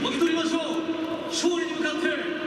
もぎ取りましょう。勝利に向かって。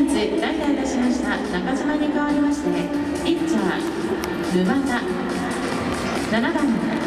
ンチ代打い。たしました中島に代わりましてピッチャー沼田7番